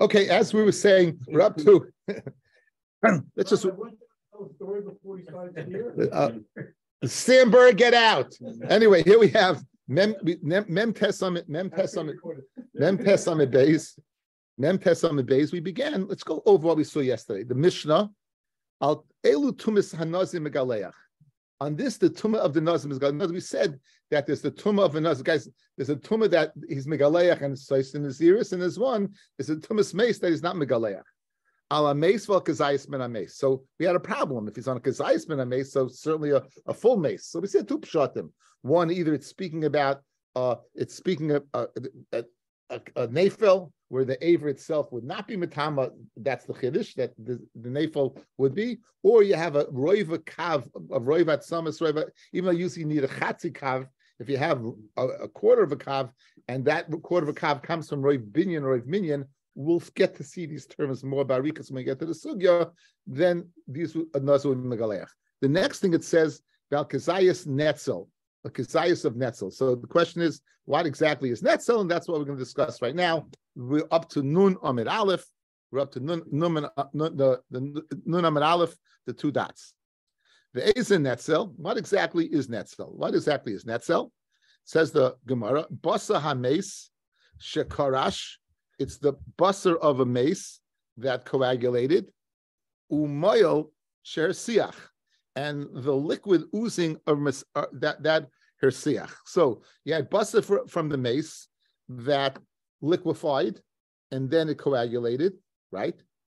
Okay, as we were saying, we're up to. let's just. Uh, Sandberg, get out. Anyway, here we have Mem Mem Summit, Mem Summit, Mem Summit base, Mem Summit base. We began. Let's go over what we saw yesterday. The Mishnah. Al Elu Tumis Hanazim Megaleach. On this, the tumah of the nazim is God. We said that there's the tumah of the nazim. Guys, there's a tumah that he's megaleach and sois in his ears, and there's one, there's a tumah mace that he's not megaleach. Ala mace vel kazayis min mace. So we had a problem if he's on a kazayis min mace. So certainly a, a full mace. So we said two pshatim. One, either it's speaking about uh, it's speaking of uh, a, a, a nafil where the aver itself would not be matama, that's the chiddush that the, the nafel would be, or you have a roiva kav of roivat samas roiva, even though you usually need a chatzi kav, if you have a, a, quarter of a kav, and that quarter of a kav comes from roiv binyan or roiv minyan, we'll get to see these terms more about rikas when we get to the sugya, then these are uh, nazu megaleach. The next thing it says, Balkazayas netzel, a kazayas of netzel. So the question is, what exactly is netzel? And that's what we're going to discuss right now. We're up to Nun Amid Aleph. We're up to Nun, nun, uh, nun the, the Nun Amid Aleph, the two dots. The Ezen Netzel, what exactly is Netzel? What exactly is Netzel? Says the Gemara, Basa HaMes Shekarash. It's the busser of a mace that coagulated. Umoyel Sher Siach. And the liquid oozing of uh, that, that her siach. So you had busser from the mace that liquefied and then it coagulated, right?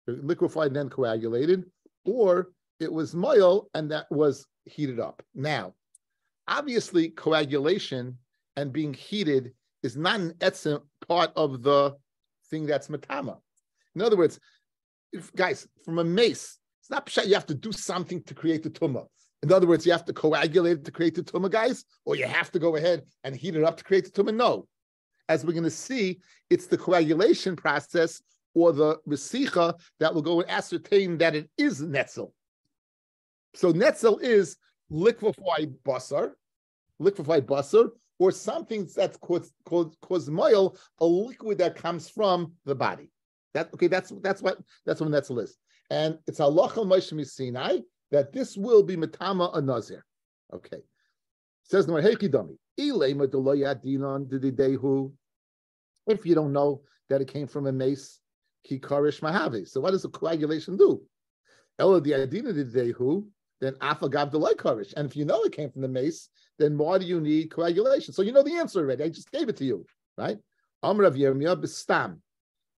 Liquefied and then coagulated, or it was moil and that was heated up. Now, obviously, coagulation and being heated is not an etzim part of the thing that's matama. In other words, if, guys, from a mace, it's not pshat, you have to do something to create the tumah. In other words, you have to coagulate it to create the tumah, guys, or you have to go ahead and heat it up to create the tumah. No, as we're going to see, it's the coagulation process or the resicha that will go and ascertain that it is netzel. So netzel is liquefied basar, liquefied basar, or something that's called, called cosmoil, a liquid that comes from the body. That okay, that's that's what that's what netzel is. And it's halacha Moshe Sinai that this will be matama a nazir. Okay. Says no Hekidami. If you don't know that it came from a mace, kikarish mahavi. So what does the coagulation do? Ella the adina who then afagav the karish. And if you know it came from the mace, then why do you need coagulation? So you know the answer already. I just gave it to you, right? Amrav bestam.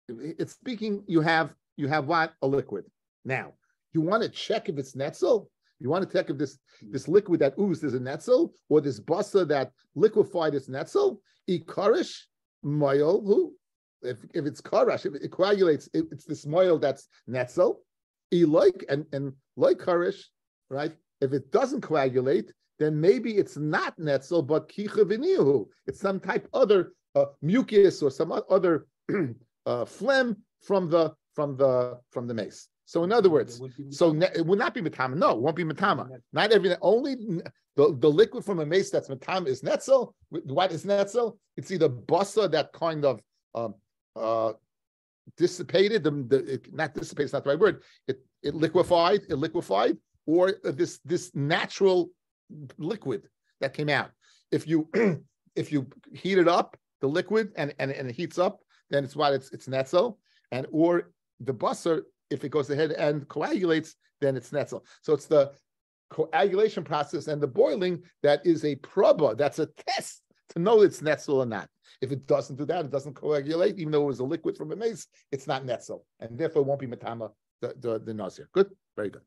It's speaking. You have you have what a liquid. Now you want to check if it's netzel. You want to check if this, this liquid that oozed is a netzel or this basa that liquefied is netzel. Ikarish moil who if, if it's karash, if it coagulates, it, it's this moil that's netzel. E like and and like karish, right? If it doesn't coagulate, then maybe it's not netzel, but kicha It's some type other uh, mucus or some other uh, phlegm from the from the from the mace. So in other words, so ne- it will not be matama. No, it won't be matama. Not everything. Only the, the liquid from a mace that's matama is netzel. What is netzel? It's either basa that kind of um, uh, dissipated. The, the it, not dissipated. It's not the right word. It it liquefied. It liquefied, or this this natural liquid that came out. If you if you heat it up, the liquid and and, and it heats up, then it's what it's it's netzel. And or the busser if it goes ahead and coagulates, then it's netzel. So it's the coagulation process and the boiling that is a proba, that's a test to know it's netzel or not. If it doesn't do that, it doesn't coagulate, even though it was a liquid from a mace, it's not netzel, and therefore it won't be matama the, the, the nazir. Good, very good.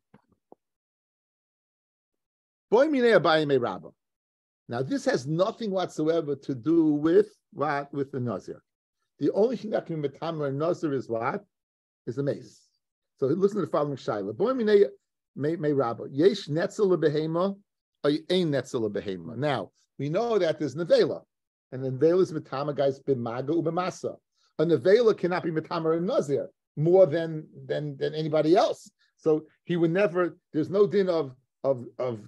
Now, this has nothing whatsoever to do with what with the nazir. The only thing that can be matama a nazir is what is the mace. So listen to the following shaila. Boy may may rabba yesh netzel behema or ain netzel behema. Now we know that there's nevela, and the nevela is mitama guys bimaga ubemasa. A nevela cannot be mitama and nazir more than than than anybody else. So he would never. There's no din of of of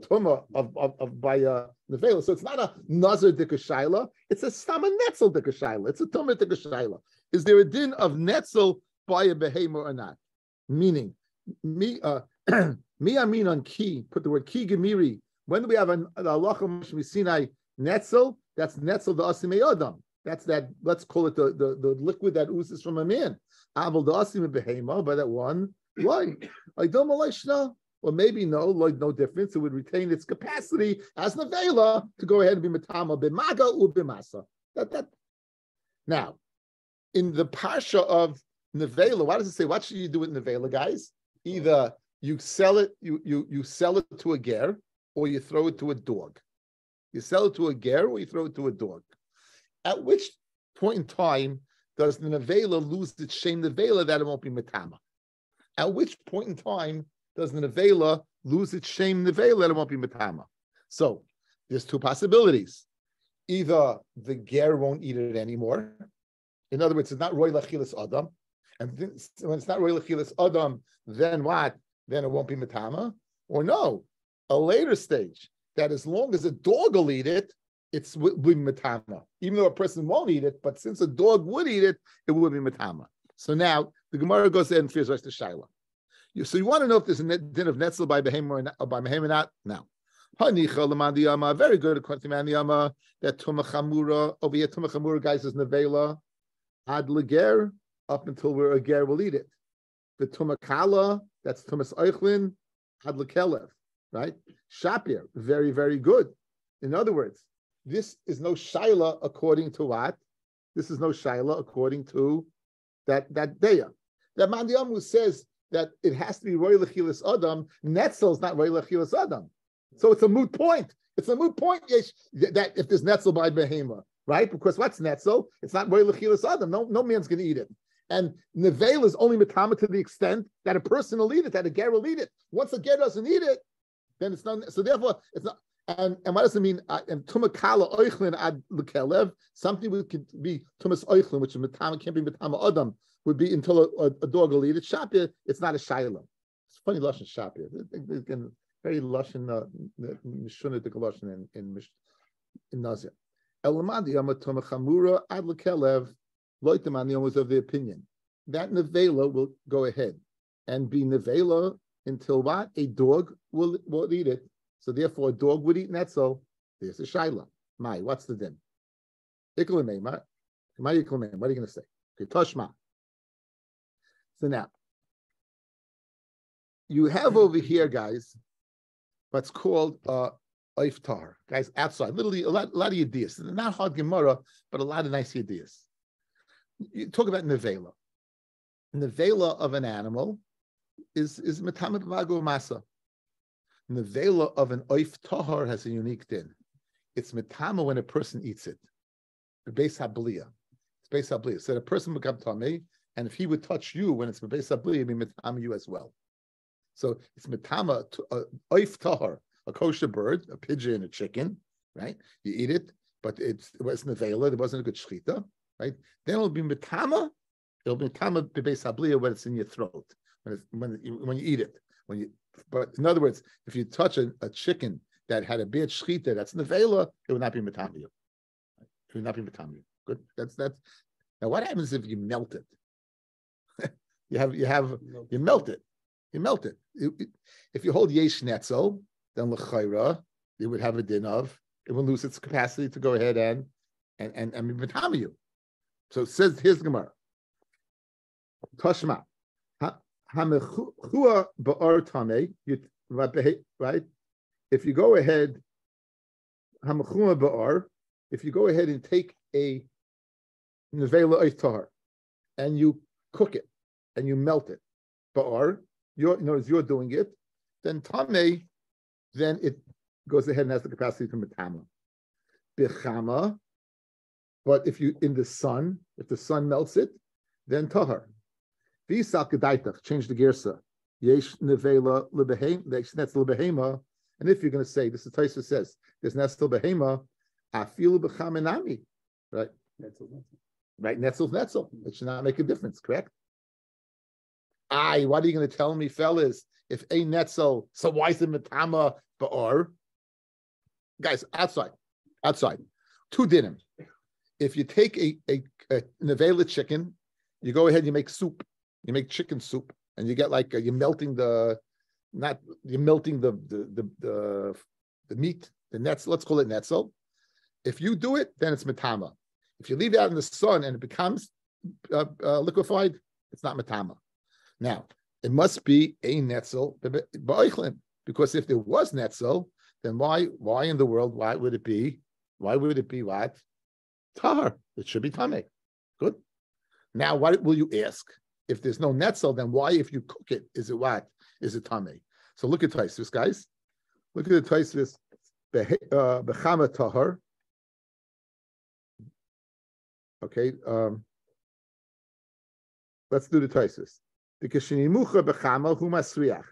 tuma of, of, of by uh, nevela. So it's not a nazar dikashayla. It's a stama netzel dikashayla. It's a tuma dikashayla. Is there a din of netzel by a behema or not? Meaning, me uh, me I mean on key. Put the word key gemiri. When do we have an halacha Sinai netzel? That's netzel the asim adam. That's that. Let's call it the, the, the liquid that oozes from a man. Aval the asim behema by that one. Don't or maybe no, like no difference. It would retain its capacity as nevela to go ahead and be matama b'maga or b'masa. That that. Now, in the pasha of nevela, why does it say? What should you do with nevela, guys? Oh. Either you sell it, you you you sell it to a ger, or you throw it to a dog. You sell it to a ger, or you throw it to a dog. At which point in time does the nevela lose its shame nevela that it won't be matama? At which point in time does the nevela lose its shame nevela that it won't be matama? So there's two possibilities. Either the ger won't eat it anymore. In other words, it's not roy lachilas adam. And when it's not roy lachilas adam, then what? Then it won't be matama. Or no, a later stage that as long as a dog will eat it, it's will be matama. Even though a person won't eat it, but since a dog would eat it, it would be matama. So now the Gemara goes ahead and fears us to Shaila. So you want to know if there's a din of netzel by behemoth or by behemoth or not? No. Very good according to Mandiyama, that Tuma Chamura, over here Tuma Chamura guys is Nevela, Ad Leger, up until where a ger will eat it. The tumakala, that's Tumas Eichlin, Ad Lekelev, right? Shapir, very, very good. In other words, this is no Shaila according to what? This is no Shaila according to that, that Deya. That Mandiyamu says that it has to be Roy Lechilas Adam, Netzel is not Roy Lechilas Adam. So it's a moot point. It's a moot point that if there's Netzel by Behema, right? Because what's Netzel? It's not Roy Lechilas Adam. No, no man's going to eat it. And Nevel is only Matama to the extent that a person will eat it, that a ger will eat it. Once a ger doesn't eat it, then it's not. So therefore, it's not. And, and what does it mean? Uh, and tumakala oichlin ad lekelev, something which could be tumas oichlin, which is matama can't be matama adam, would be until a, a, a dog will eat it. Shapir, it's not a shayla. It's funny lashon shapir. Again, very lashon uh, mishunatik lashon in in in nazir. Elamadi amatoma chamura ad lekelev. Loitamani was of the opinion that nevela will go ahead and be nevela until what a dog will will eat it. So therefore, a dog would eat netzel. There's a shaila. My, what's the din? What are you going to say? Toshma. So now, you have over here, guys, what's called uh, iftar. Guys, outside, literally a lot, a lot of ideas. Not hard Gemara, but a lot of nice ideas. You talk about nevela. Nevela of an animal is is metamet masa. Nevela of an oif tahar has a unique din. It's metama when a person eats it. Beis habliya. It's beis habliya. So a person become tamei, and if he would touch you when it's beis habliya, be metama you as well. So it's metama uh, oif tahar, a kosher bird, a pigeon, a chicken, right? You eat it, but it's, it wasn't nevela. It wasn't a good shchita, right? Then it'll be metama. It'll be metama beis habliya when it's in your throat, when it's, when when you eat it, when you but in other words, if you touch a, a chicken that had a bad shchita, that's nevela, it would not be matamiyu. It would not be matamiyu. Good. That's that's. Now, what happens if you melt it? you have you have you melt it. You melt it. if you hold yesh netzel, then lechayra, it would have a din of it will lose its capacity to go ahead and and and, and be matamiyu. So it says the Gemara. Toshma hamechua ba'ar tame, right? If you go ahead, ba'ar, if you go ahead and take a nevela oitar and you cook it and you melt it, ba'ar, you're, you know, as you're doing it, then tame, then it goes ahead and has the capacity to metama. Bichama, but if you in the sun, if the sun melts it, then tahar. Gedaitach, change the girsa. Yesh nevela that's lebehema. And if you're going to say, this is Taisa says, there's nestel behema, afilu b'chamenami, right? Right, netzel's netzel. It should not make a difference, correct? Aye, what are you going to tell me, fellas? If a netzel, so why is it matama ba'or? Guys, outside, outside, two dinim. If you take a a, a chicken, you go ahead, you make soup, you make chicken soup, and you get like uh, you're melting the, not you're melting the the the the, the meat, the nets. Let's call it netzel. If you do it, then it's metama. If you leave it out in the sun and it becomes uh, uh, liquefied, it's not matama. Now, it must be a netzel because if there was netzel, then why why in the world why would it be why would it be what tar? It should be tame. Good. Now, what will you ask? If there's no netzel, then why, if you cook it, is it what? Is it tame? So look at Taisvis, guys. Look at the Taisvis. Uh, Bechama tahar. Okay. Um, let's do the Taisvis. Because shenimucha bechama hu masriach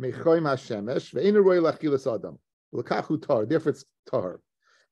mechoy mashemesh ve'inu roy lachilas adam lekachu tar. Therefore, it's.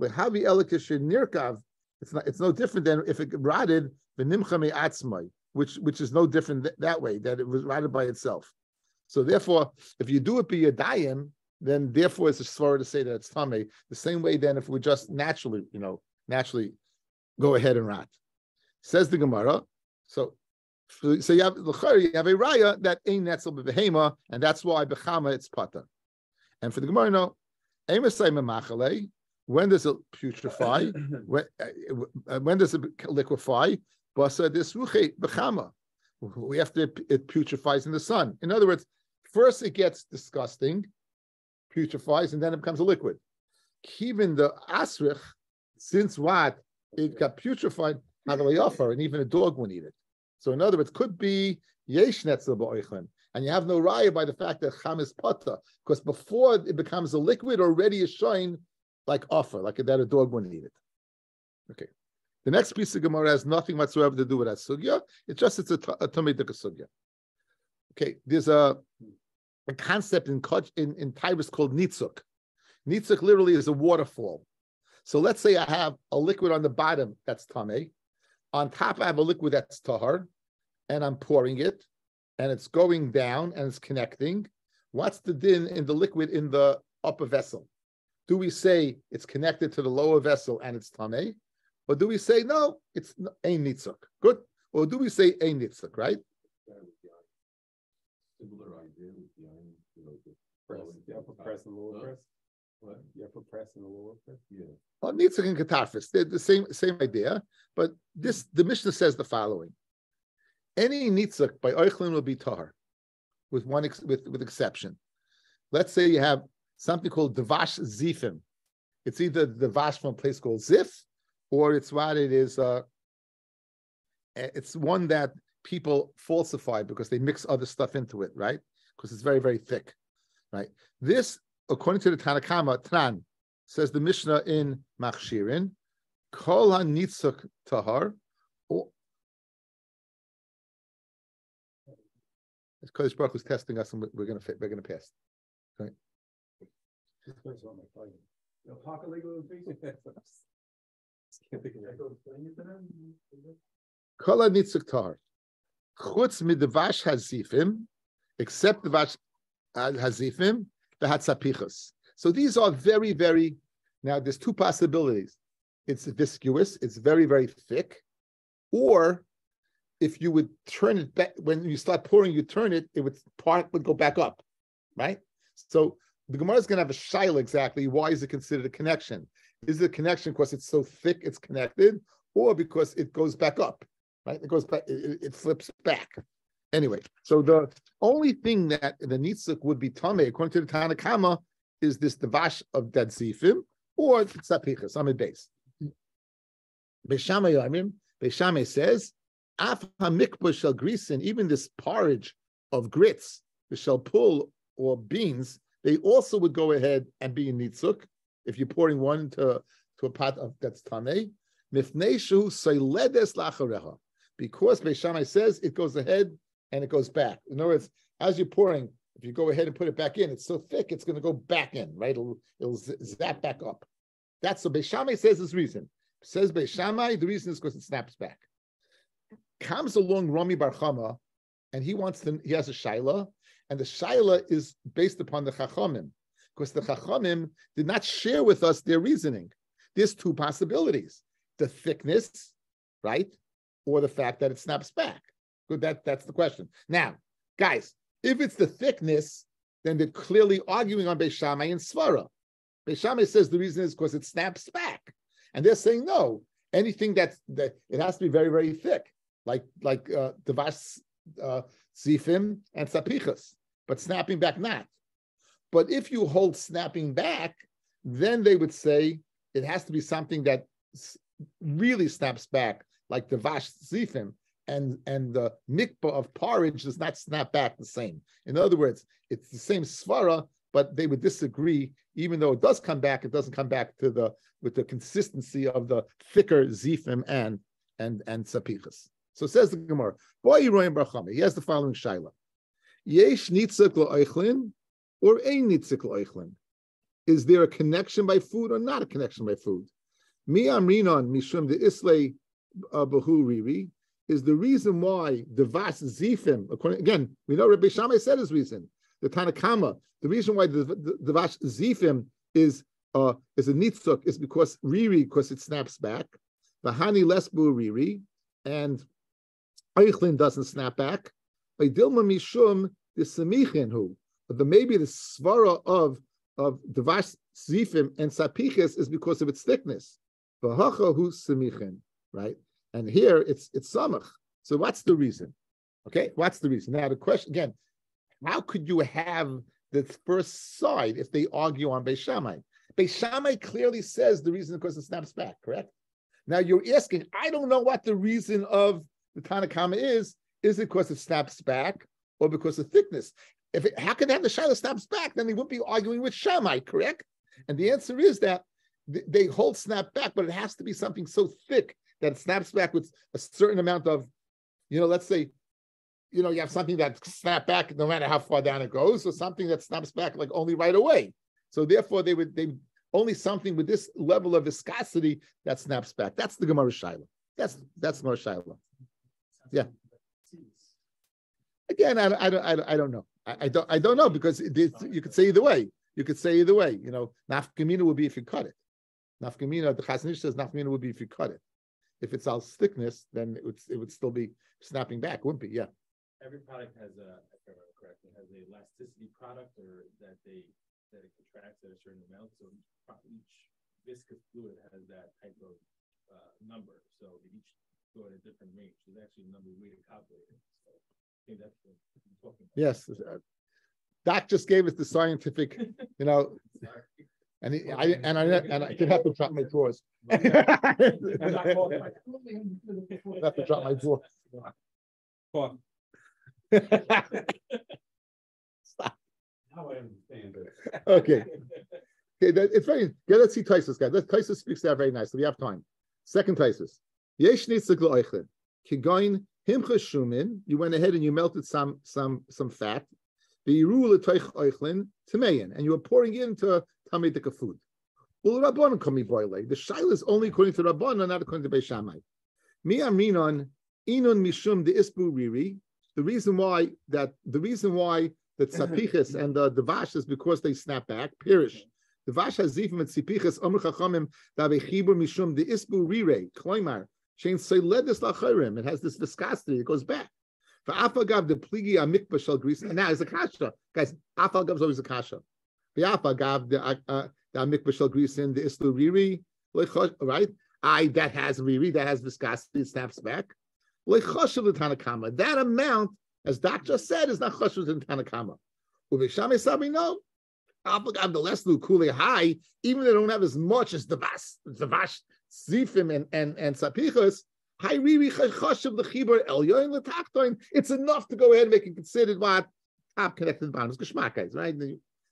Lehavi elikish nirkav. It's not. It's no different than if it rotted the v'nimcha atzmai, which which is no different th- that way that it was rotted by itself. So therefore, if you do it by a dayim, then therefore it's a svara to say that it's tame. The same way then if we just naturally, you know, naturally go ahead and rot. Says the Gemara. So, so you have you have a raya that ain't netzel behema, and that's why bechama it's pata. And for the Gemara, no, when does it putrefy? when, uh, when does it liquefy? Basa this bechama. We have to it putrefies in the sun. In other words, first it gets disgusting, putrefies, and then it becomes a liquid. Even the asrich, since what it got putrefied, and even a dog won't eat it. So in other words, could be yesh netzel and you have no raya by the fact that cham is pata, because before it becomes a liquid, already is showing like offer, like that a dog wouldn't eat it. Okay. The next piece of Gemara has nothing whatsoever to do with that sugya. It's just it's a, a sugya. Okay, there's a, a concept in in, in Tyrus called nitzuk. Nitzuk literally is a waterfall. So let's say I have a liquid on the bottom that's tame, on top, I have a liquid that's tahar, and I'm pouring it, and it's going down and it's connecting. What's the din in the liquid in the upper vessel? Do we say it's connected to the lower vessel and it's tame, or do we say no, it's a nitzuk? Good. Or do we say a nitzuk? Right. Similar idea with the press, and lower press. What? The upper press and lower press? Yeah. Well, Nitzuk and they're the same same idea, but this the Mishnah says the following: Any Nitzuk by Eichlin will be tar, with one ex, with with exception. Let's say you have something called Devash Zifim. It's either Devash from a place called Zif, or it's what it is. Uh, it's one that people falsify because they mix other stuff into it, right? Because it's very very thick, right? This according to the Tanakama, Tran, says the Mishnah in Machshirin, Kol HaNitzuk Tahar, it's Kodesh Baruch who's testing us, and we're going to fit, we're going to pass. Right. Kol HaNitzuk Tahar, Chutz midvash hazifim, except the vash hazifim, the hatzapichas. So these are very, very, now there's two possibilities. It's viscous, it's very, very thick, or if you would turn it back, when you start pouring, you turn it, it would part would go back up, right? So the Gemara is going to have a shaila exactly. Why is it considered a connection? Is it a connection because it's so thick it's connected, or because it goes back up, right? It goes back, it, it flips back. Anyway, so the only thing that the nitzuk would be tame, according to the Tanakama, is this devash of dead zifim or tzapichas the base. Beishamay Yamim, Beishamay says, Af hamikba shall grisin, even this porridge of grits, shall pull or beans, they also would go ahead and be in nitzuk if you're pouring one into to a pot of that's tame. Mifneshu soiledes lachareha. Because Beishamai says it goes ahead and it goes back. In other words, as you're pouring, if you go ahead and put it back in, it's so thick, it's going to go back in, right? It'll, it'll zap back up. That's what Beishamai says his reason. Says Beishamai, the reason is because it snaps back. Comes along Rami bar Chama, and he wants to, he has a shaila, and the shaila is based upon the Chachamim, because the Chachamim did not share with us their reasoning. There's two possibilities: the thickness, right, or the fact that it snaps back. Good, that that's the question. Now, guys, if it's the thickness, then they're clearly arguing on Beis Shammai and Svara. Beis Shammai says the reason is because it snaps back, and they're saying no. Anything that's that it has to be very very thick, like like uh, Devash uh, Zifim and Sapichas, but snapping back not. But if you hold snapping back, then they would say it has to be something that really snaps back, like the Vash Zifim, and, and the mikvah of porridge does not snap back the same. In other words, it's the same svara, but they would disagree, even though it does come back, it doesn't come back to the with the consistency of the thicker zifim and and and sapichas. So says the Gemara, boy he has the following shaila. Yesh nitzik lo or ein nitzik lo Is there a connection by food or not a connection by food? Mi amrinon mishum de islay uh, bahu riri is the reason why the Vas Zifim, according, again, we know Rabbi Shammai said his reason. The Tanakama, the reason why the, the, the Vas Zifim is uh, is a nitzuk is because Riri, because it snaps back. The Hani Lesbu Riri, and Eichlin doesn't snap back. By Dilma Mishum, the Samichin who, the maybe the svara of of Devash Zifim and Sapiches is because of its thickness. V'hacha hu Samichin, right? And here it's it's samach. So what's the reason? Okay, what's the reason? Now the question again, how could you have the first side if they argue on Beis Shammai? Beis Shammai clearly says the reason because it snaps back, correct? Now you're asking, I don't know what the reason of the Tanakama is. Is it because it snaps back or because of thickness? If it, how can they have the Shaila snaps back? Then they wouldn't be arguing with Shammai, correct? And the answer is that they hold snap back, but it has to be something so thick that it snaps back with a certain amount of, you know, let's say, you know, you have something that snap back no matter how far down it goes, or something that snaps back like only right away. So therefore, they would they only something with this level of viscosity that snaps back. That's the Gemara Shaila. That's that's Gemara Shaila. Yeah. Again, I, I don't I don't, I don't know. I, I, don't I don't know because it, you could say either way. You could say either way. You know, nafkamina would be if you cut it. Nafkamina, the Chazon Ish says nafkamina would be if you cut it. If it's al thickness, then it would it would still be snapping back, wouldn't be? Yeah. Every product has a, if remember correctly, has a elasticity product or that they that it contracts at a certain amount. So each viscous fluid has that type of uh, number. So each go at a different range. There's actually a number way to calculate it. So I think that's what I'm talking about. Yes. Uh, Doc just gave us the scientific, you know, and he, I and I and I did have to drop my drawers. I have to drop my drawer. Stop. Now I understand it. Okay. Okay, it's very. Yeah, let's see Taisus, guys. Let's Taisus speaks there very nicely. We have time. Second Taisus. Yesh nitzig. Kigoin himcha shumin. You went ahead and you melted some some some fat. The l'toich oichlin tameyin, and you were pouring into Tamidika food. Well, Rabbanon be boiling. The shaila is only according to Rabbanon, not according to Beis Shammai. Mi aminon inun mishum de isbu riri. The reason why that the reason why that sapiches and the devash is because they snap back. Pirish. The vash has zifim and sipiches omer chachamim davechibur mishum de isbu rire. Kloimar. Shein seiledis lachirim. It has this viscosity. It goes back. For afagav the pligi amikba shall grease. And now it's a kasha, guys. Afagav is always a kasha. The afagav the uh, the mikvah shall grease in the islu riri, right? I that has riri, that has viscosity, it snaps back. That amount, as Doc just said, is not choshev in Tanakama. Uvishame sabi no. Avagav the less kule high, even they don't have as much as the vas, the vash, zifim and and and sapichas. The. It's enough to go ahead and make it considered what top connected bottom. It's geschmack, guys, right?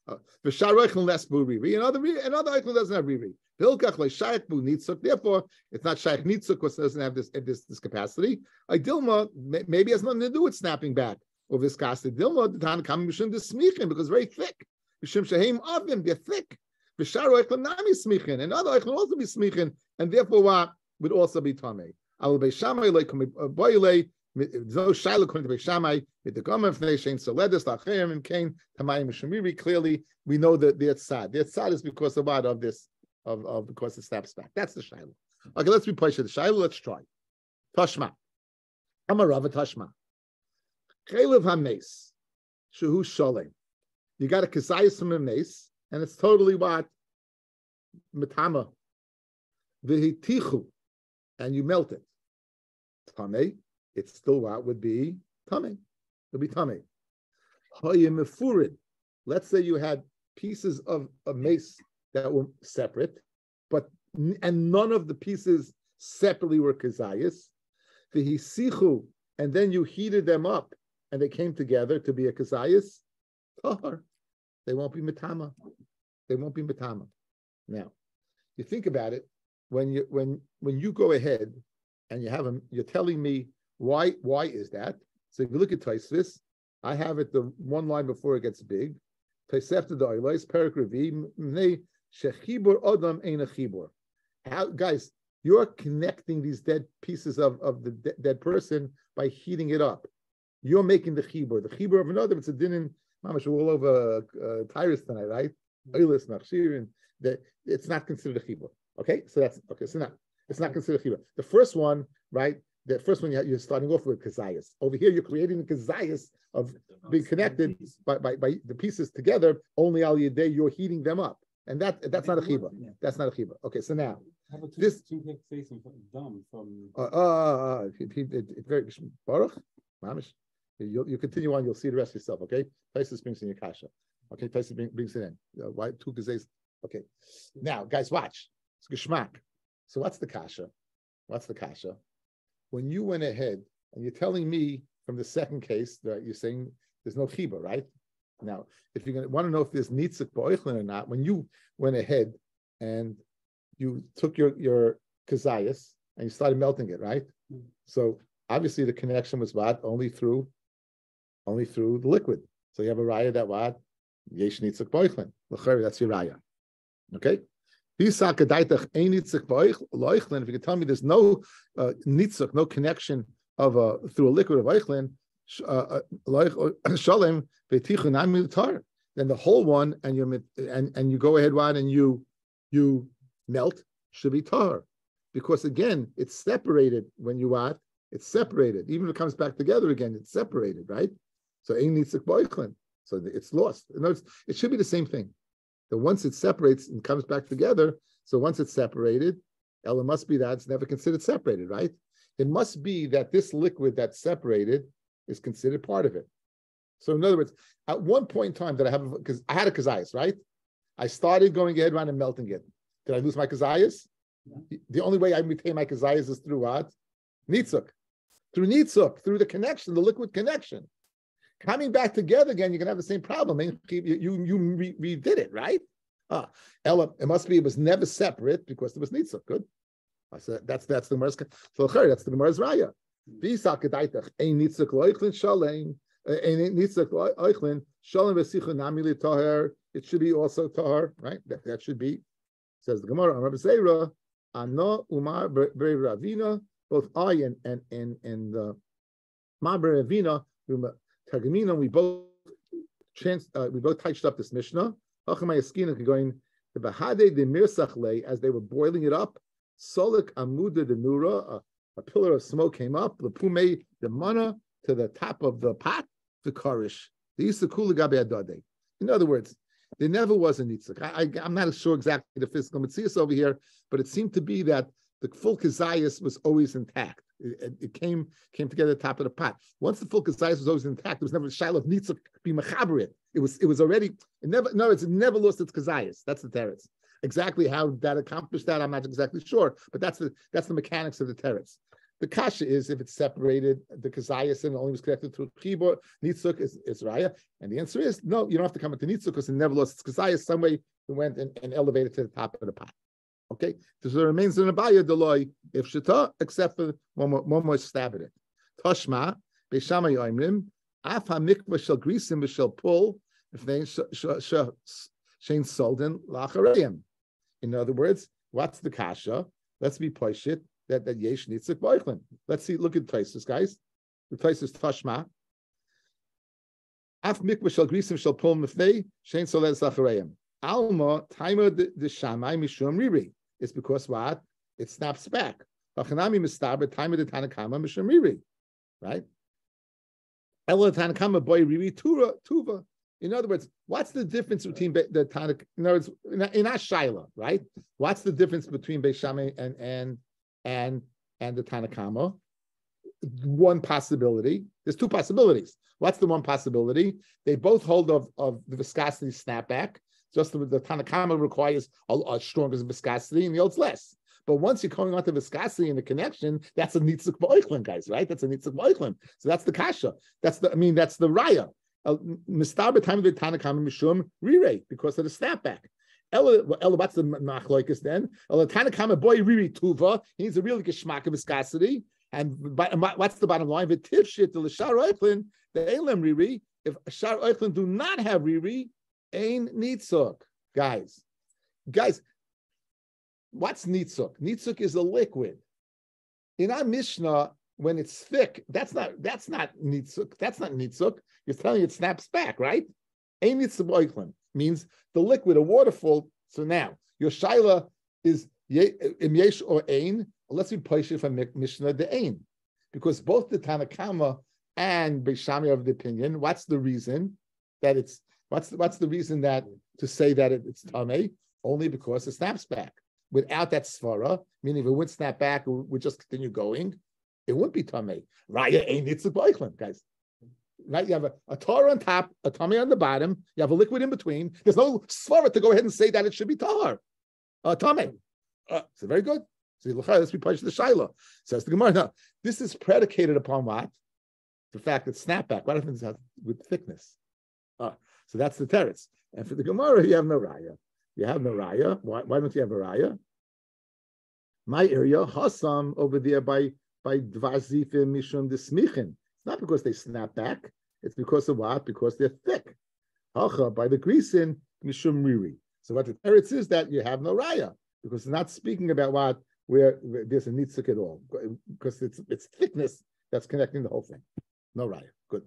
Uh, V'shar oichlin less bu riri. Another another oichlin doesn't have riri. Hilkach leishayach bu nitzuk. Therefore, it's not shaykh nitzuk because it doesn't have this this, this capacity. A dilma maybe has nothing to do with snapping back or viscosity. Dilma the tan kam mishum desmichin because very thick. Mishum shehem avim they're thick. V'shar oichlin nami smichin. Another oichlin also be smichin, and therefore what would also be tamei. Al beishamay like uh, boile no shaila according to Beishamai, with the Gomer of Nation, so let us Lachem and Cain, Tamayim Shemiri. Clearly, we know that the Etzad. The Etzad is because of what? Of this, of, of because it snaps back. That's the Shaila. Okay, let's be patient. The Shaila, let's try. Tashma. Amarava Tashma. Chelev HaMes. Shehu Sholem. You got a Kazayas from a mace, and it's totally what? Matama. Vihitichu. And you melt it. Tameh it's still what would be tummy. Would be tummy. Let's say you had pieces of a mace that were separate, but and none of the pieces separately were kazayas. V'hisichu, and then you heated them up, and they came together to be a kazayas. Tahar, they won't be matama. They won't be matama. Now, you think about it when you when when you go ahead and you have them, you're telling me why, why is that? So if you look at Taisvis, I have it the one line before it gets big. Taisefta the Oilais, Perik Revi, Shechibur Odam Ein Chibur. How, guys, you're connecting these dead pieces of, of the de- dead person by heating it up. You're making the chibur. The chibur of another, it's a din in mamash all over uh, Tyrus tonight, right? Oilis, machshir, and it's not considered a chibur. Okay, so that's okay. So now it's not considered a chibur. The first one, right? the first one you're starting off with kazayas. Over here, you're creating the kazayas of being connected by, by, by, the pieces together. Only al yaday, you're heating them up, and that that's not a chiba. That's not a chiba. Okay, so now this dumb from uh, uh, uh, it, it, it, very baruch mamish. You you continue on. You'll see the rest yourself. Okay, Taisus brings in your kasha. Okay, Taisus bring, brings it in. Uh, why two kazayas? Okay, now guys, watch. It's geshmak. So what's the kasha? What's the kasha? when you went ahead and you're telling me from the second case that you're saying there's no chiba, right? Now, if you're going to want to know if there's nitzik ba'oichlin or not, when you went ahead and you took your your kazayas and you started melting it, right? Mm-hmm. So obviously the connection was what only through only through the liquid. So you have a raya that what yesh nitzik ba'oichlin. That's your raya. Okay. If you can tell me there's no uh, nitzuk, no connection of a through a liquid of eichlin, uh, uh, then the whole one and you and and you go ahead one and you you melt should be tar, because again it's separated when you add it's separated even if it comes back together again it's separated right so ein nitzuk boichlin so it's lost. In other words, it should be the same thing that once it separates and comes back together, so once it's separated, Ella must be that it's never considered separated, right? It must be that this liquid that's separated is considered part of it. So in other words, at one point in time that I have, because I had a kazayas, right? I started going ahead around and melting it. Did I lose my kazayas? Yeah. The only way I retain my kazayas is through what? Nitzuk. Through nitzuk, through the connection, the liquid connection. Coming back together again, you're gonna have the same problem. You you, you re- redid it, right? Ah, Ella, it must be it was never separate because there was nitzuk. Good. I said that's that's the Gemara's so that's the Gemara's raya. It should be also tahar, right? That, that should be. Says the Gemara. Rabbi Zeira, Ano Umar Ravina. Both I and and and and uh, Ravina Tagamina, we both chance, uh, we both touched up this Mishnah. going the Bahade de Mirsachle, as they were boiling it up, Solik Amuda de Nura, a, pillar of smoke came up, the Pume the Mana to the top of the pot, the Karish. They used to cool the In other words, there never was a nitzuk. I, am not sure exactly the physical mitzvahs over here, but it seemed to be that the full kazayas was always intact. It, it, came came together at the top of the pot. Once the full kazayas was always intact, there was never a shiloh nitzuk be machaber it. Was it was already it never no it's never lost its kazayas. That's the teretz. Exactly how that accomplished that, I'm not exactly sure, but that's the that's the mechanics of the teretz. The kasha is if it's separated, the kazayas and only was connected through chibur, nitzuk is, is raya. And the answer is no, you don't have to come into nitzuk because it never lost its kazayas. Some way it went and, and elevated to the top of the pot. Okay, so there remains in a baya deloy if shita, except for one more, stab at it. Toshma, Beishama Yoimrim, Af HaMikvah shall grease him, shall pull, if they Shane Solden Lachareim. In other words, what's the kasha? Let's be poishit that that yesh nitzik boichlin. Let's see. Look at Taisus, guys. The Taisus Tashma. Af mikvah shall grisim shall pull mifnei shein soled zachareim. Alma timer the shamai mishum riri. It's because what? It snaps back. Mistaber timer the. Right? Boy tura. In other words, what's the difference between the Tanakh? In other words, in our Shaila, right? What's the difference between Beishame and and and and the Tanakama? One possibility. There's two possibilities. What's the one possibility? They both hold of, of the viscosity snapback. Just the, the Tanakama requires a, a stronger viscosity, and the old's less. But once you're coming onto viscosity and the connection, that's a nitzuk ba'oichlin, guys, right? That's a nitzuk ba'oichlin. So that's the kasha. That's the, I mean, that's the raya. Uh, mistar b'time the Tanakama mishum re because of the snapback. Ella, what's the machlokes then? Ella Tanakama boy riri tuva. He needs a really geschmack of viscosity. And what's the bottom line? V'tiv shit the l'shar oichlin the elam riri. If shar oichlin do not have riri, ain nitzuk. Guys, guys, what's nitzuk? Nitzuk is a liquid. In our Mishnah, when it's thick, that's not that's not nitzuk. That's not nitzuk. You're telling it snaps back, right? Ain nitzuk means the liquid, a waterfall. So now your shaila is im yesh or ain. Let's be paishin from Mishnah the ein, because both the Tanakama and Beishami of the opinion. What's the reason that it's what's the, what's the reason that to say that it, it's tame? Only because it snaps back. Without that svara, meaning if it would snap back, it would just continue going it wouldn't be tummy. Raya ain't it's a boichlim, guys. Right? You have a, a tar on top, a tummy on the bottom. You have a liquid in between. There's no svara to go ahead and say that it should be tar. Uh, tummy. Uh, so very good. So let's be punished the shaila. Says the Gemara. Now, this is predicated upon what? The fact that snapback. What happens with thickness? Uh, so that's the teretz. And for the Gemara, you have no raya. You have raya. Why, why don't you have raya? My area, Hassam over there by by dvazifim mishum desmichin. It's not because they snap back. It's because of what? Because they're thick. Hacha by the greasin mishum riri. So what the teretz is that you have no raya because it's not speaking about what where, there's a nitzuk at all because it's it's thickness that's connecting the whole thing. No raya. Good.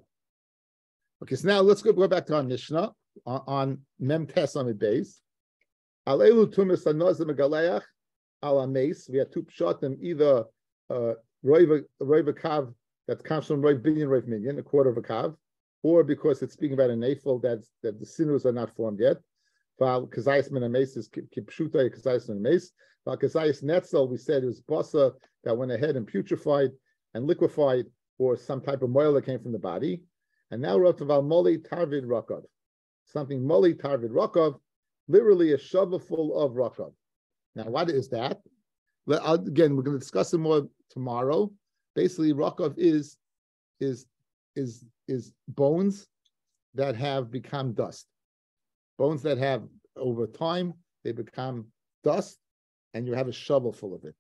Okay, so now let's go, go back to our Mishnah on, on Mem on the base. Alelu tumis anozim megaleach ala mace. We have two pshatim, either uh, Roiva Kav that comes from Roiv Binyan Roiv Minyan, a quarter of a Kav, or because it's speaking about a nafel that that the sinews are not formed yet. Val Kazayas Menames is Kipshuta Kazayas Menames. Val Kazayas Netzel, we said it was bossa that went ahead and putrefied and liquefied, or some type of oil that came from the body. And now we're wrote Val Moli Tarvid Rakov, something Moli Tarvid Rakov, literally a shovel full of Rakov. Now, what is that? Again, we're going to discuss it more tomorrow. Basically, Rakov is is is is bones that have become dust. Bones that have over time they become dust, and you have a shovel full of it.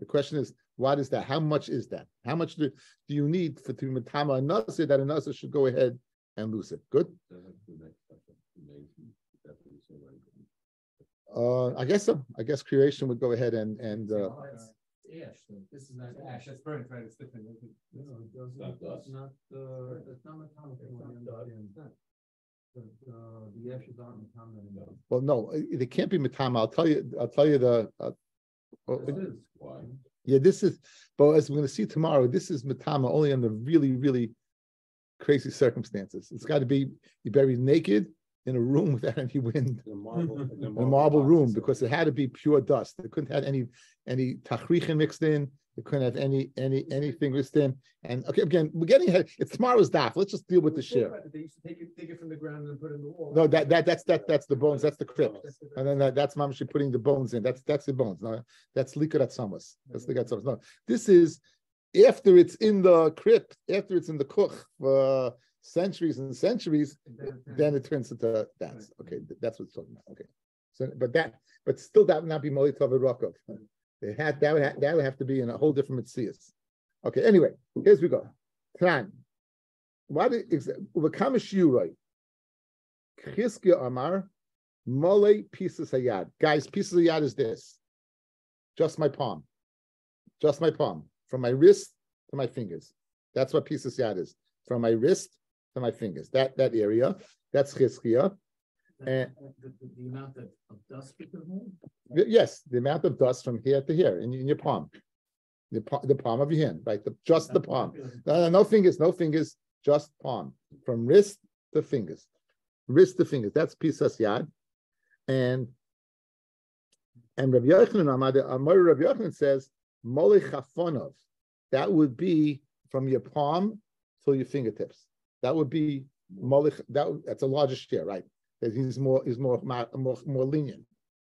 The question is, what is that? How much is that? How much do, do you need for to matama another that another should go ahead and lose it? Good. Uh, I guess so. I guess creation would go ahead and and. Uh, ash. This is not ash. That's burnt, right? It's different. No, it It's not. It's not. But, uh, the metallic. Well, no, it, can't be matama. I'll tell you. I'll tell you the. Uh, well, it. Why? Yeah, this is. But as we're going to see tomorrow, this is matama only under really, really crazy circumstances. It's got to be you buried naked in a room without any wind, in a marble, in a marble, marble room, because it had to be pure dust. It couldn't have any any tachrichin mixed in. It couldn't have any any anything mixed in. And okay, again, we're getting ahead. It's tomorrow's daf. Let's just deal with the share. They used to take it, take it from the ground and put it in the wall. No, that that that's that that's the bones. That's the crypt. And then that, that's mamashi putting the bones in. That's that's the bones. No, that's likurat samas. That's likurat samas. No, this is after it's in the crypt, after it's in the kuch for centuries and centuries, then it turns into that's okay. That's what's talking about. Okay. So, but that, but still, that would not be Molly Tova. It had that would have, that would have to be in a whole different Mitzias. Okay. Anyway, here's we go. Tran. What is Shiuroi? Chizkia Amar Mole pieces of yad. Guys, pieces of yad is this. Just my palm. Just my palm. From my wrist to my fingers. That's what pieces yad is. From my wrist to my fingers. That that area. That's chizkia. And The, the, the amount of, of dust we can hold? yes, the amount of dust from here to here in, in your palm. The, the palm of your hand, right? The, just the palm. No, no, no fingers, no fingers, just palm. From wrist to fingers. Wrist to fingers. That's pisas yad. And and Rabbi Yochanan, Amar Rabbi Yochanan says, chafonov. That would be from your palm to your fingertips. That would be Moli. That that's a larger share, right? That he's more he's more more more lenient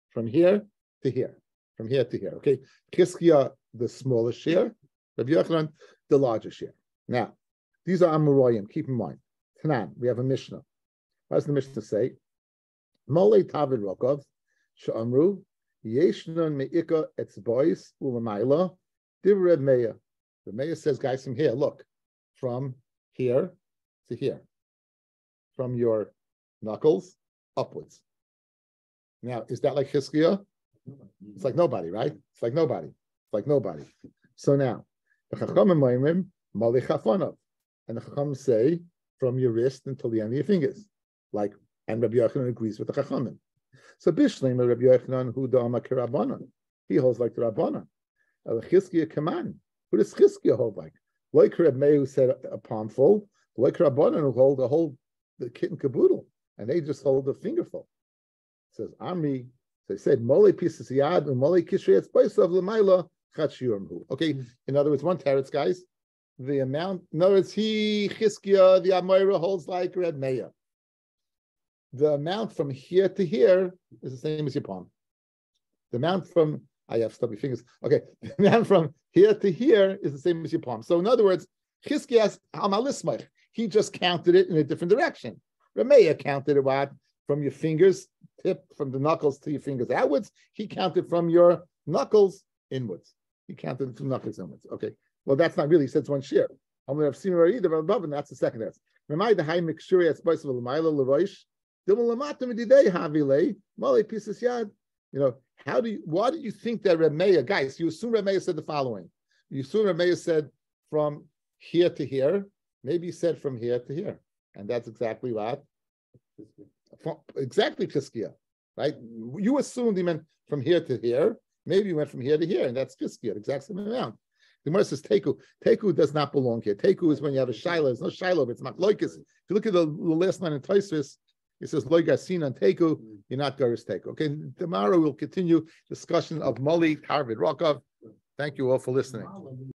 from here to here, from here to here. Okay, Chizkiya the smaller share, Rabbi Yochanan the larger share. Now, these are Amoroyim. Keep in mind, Tanan. We have a Mishnah. What does the Mishnah say? Mole Tarvad Rokov Shamru Yeshnon Meika Etzbois Ulamayla Divrei Meya. The mayor says, guys, from here, look, from here to here, from your knuckles upwards. Now, is that like Chizkiya? It's like nobody, right? It's like nobody. It's like nobody. So now, the Chachamim. And the Chachamim say, from your wrist until the end of your fingers. Like, and Rabbi Yochanan agrees with the Chachamim. So Bishlim, Rabbi Yochanan, who dama kirabanan. He holds like the Rabbanan. El Chizkiya Kaman. Who does Chizkiya hold like? Like Reb who said a palmful, like Rabbanan who hold the whole the kit and caboodle, and they just hold a fingerful. It says Amri. They said Mole pisas yad and Mole kishrei etzbais of lemaila chatshiurmhu. Okay, hmm. in other words, one teretz, guys. The amount, in other words, he Chizkiya, the Amoira holds like Reb Meir. The amount from here to here is the same as your palm. The amount from I have stubby fingers. Okay, the amount from here to here is the same as your palm. So in other words, Chizkias Amalismach, he just counted it in a different direction. Rameya counted it what from your fingers tip from the knuckles to your fingers outwards. He counted from your knuckles inwards. He counted from knuckles inwards. Okay, well that's not really. He said it's one shear. I'm going to have seen already the above, and that's the second test. Remind the high mixture at spice of Lamaila yad. You know, how do you, why do you think that Remeah, guys, you assume Remeah said the following. You assume Remeah said from here to here, maybe said from here to here. And that's exactly what? Exactly Chizkiah, right? You assumed he meant from here to here. Maybe he went from here to here, and that's Chizkiah, the exact same amount. The Gemara says Teku. Teku does not belong here. Teku is when you have a Shiloh. It's no Shiloh, it's not Machloikis. If you look at the, the last line in Taisvis, it says Loigasin on Teku, you're not Garis Teku. Okay, tomorrow we'll continue discussion of Mali, Tarvad, Rokov. Thank you all for listening.